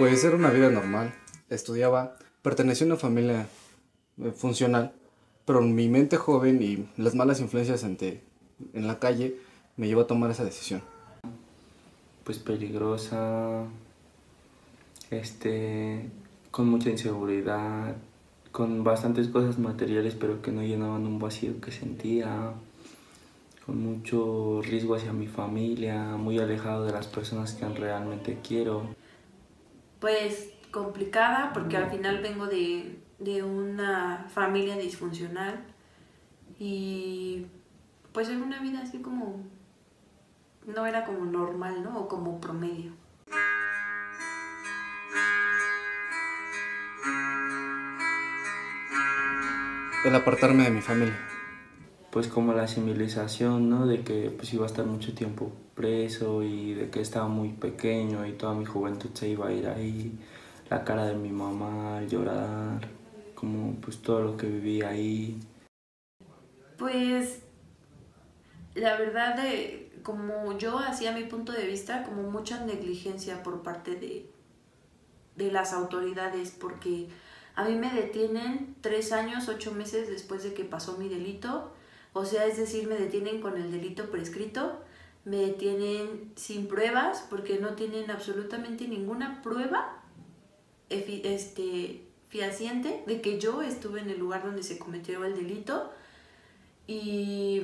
Pues era una vida normal. Estudiaba, pertenecía a una familia eh, funcional, pero mi mente joven y las malas influencias ante, en la calle me llevó a tomar esa decisión. Pues peligrosa, este, con mucha inseguridad, con bastantes cosas materiales, pero que no llenaban un vacío que sentía, con mucho riesgo hacia mi familia, muy alejado de las personas que realmente quiero. Pues complicada, porque al final vengo de, de una familia disfuncional y pues en una vida así como no era como normal, ¿no? O como promedio. El apartarme de mi familia. Pues como la civilización, ¿no? De que pues iba a estar mucho tiempo preso y de que estaba muy pequeño y toda mi juventud se iba a ir ahí. La cara de mi mamá al llorar, como pues todo lo que viví ahí. Pues la verdad de como yo hacía mi punto de vista como mucha negligencia por parte de, de las autoridades porque a mí me detienen tres años, ocho meses después de que pasó mi delito. O sea, es decir, me detienen con el delito prescrito, me detienen sin pruebas porque no tienen absolutamente ninguna prueba este, fehaciente de que yo estuve en el lugar donde se cometió el delito. Y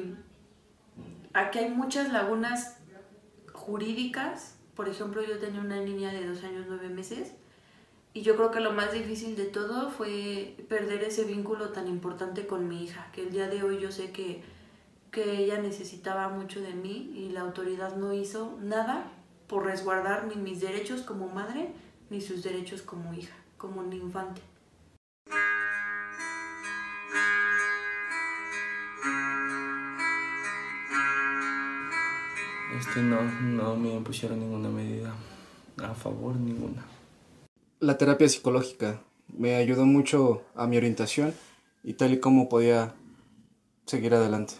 aquí hay muchas lagunas jurídicas. Por ejemplo, yo tenía una niña de dos años, nueve meses y yo creo que lo más difícil de todo fue perder ese vínculo tan importante con mi hija, que el día de hoy yo sé que, que ella necesitaba mucho de mí y la autoridad no hizo nada por resguardar ni mis derechos como madre, ni sus derechos como hija, como un infante. Este no, no me pusieron ninguna medida a favor, ninguna la terapia psicológica me ayudó mucho a mi orientación y tal y como podía seguir adelante.